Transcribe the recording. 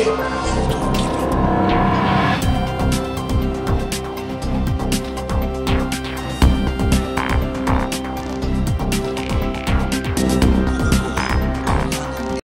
Música